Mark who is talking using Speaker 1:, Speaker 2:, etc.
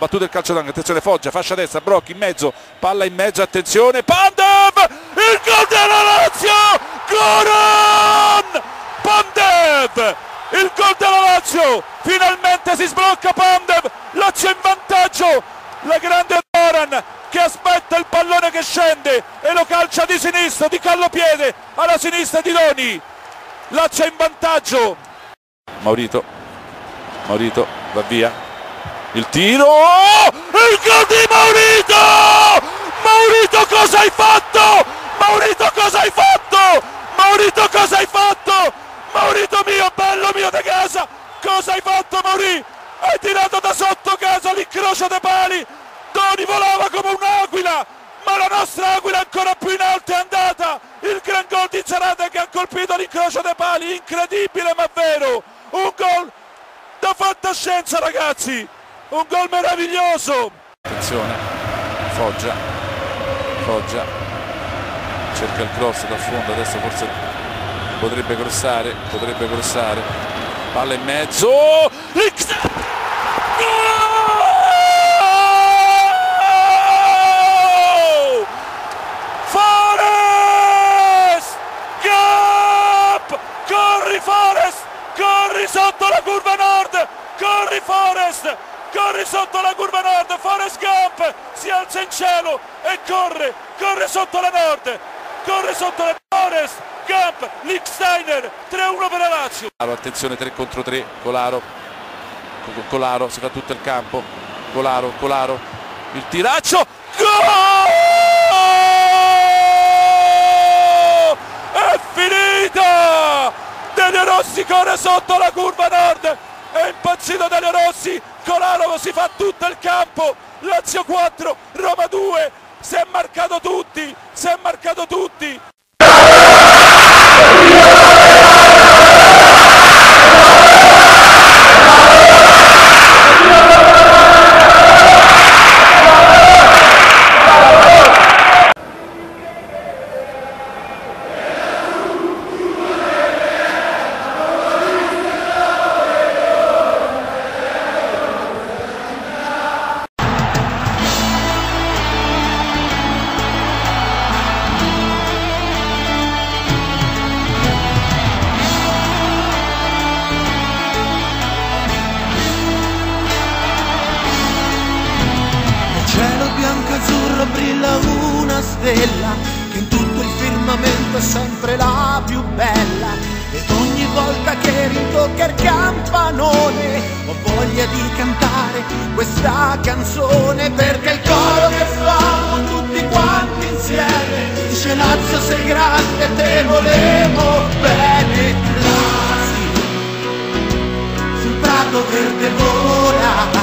Speaker 1: Battuto il calcio d'angolo, attenzione Foggia, fascia destra, Brocchi in mezzo, palla in mezzo, attenzione, Pandev! Il gol della Lazio! Goran! Pandev! Il gol della Lazio! Finalmente si sblocca Pandev! Lazio in vantaggio! La grande Goran che aspetta il pallone che scende e lo calcia di sinistra, di callopiede, alla sinistra di Doni. Lazio in vantaggio. Maurito, Maurito va via, il tiro! Il gol di Maurito! Maurito cosa hai fatto? Maurito cosa hai fatto? Maurito cosa hai fatto? Maurito mio bello mio di casa cosa hai fatto Mauri? Hai tirato da sotto casa l'incrocio dei pali! Doni volava come un'aquila ma la nostra aquila ancora più in alto è andata! Il gran gol di Zarate che ha colpito l'incrocio dei pali incredibile ma vero! Un gol da fantascienza ragazzi un gol meraviglioso! Attenzione. Foggia. Foggia. Cerca il cross dal fondo adesso forse potrebbe crossare potrebbe crossare. Palla in mezzo. Gap! Corri Forest! Corri sotto la curva nord! Corri Forest corre sotto la curva nord, Forest Gump si alza in cielo e corre, corre sotto la nord, corre sotto la Forest Gump, Licksteiner, 3-1 per la Lazio. Attenzione 3 contro 3, Colaro, Colaro si fa tutto il campo, Colaro, Colaro, il tiraccio, gol! È finita! Dele Rossi corre sotto la curva nord, è impazzito Dele Rossi, Colalovo si fa tutto il campo, Lazio 4, Roma 2, si è marcato tutti, si è marcato tutti.
Speaker 2: Stella che in tutto il firmamento è sempre la più bella. Ed ogni volta che ritocca il campanone ho voglia di cantare questa canzone perché il coro che fanno tutti quanti insieme dice Lazio sei grande te volevo bene. Lazio sul prato verde vola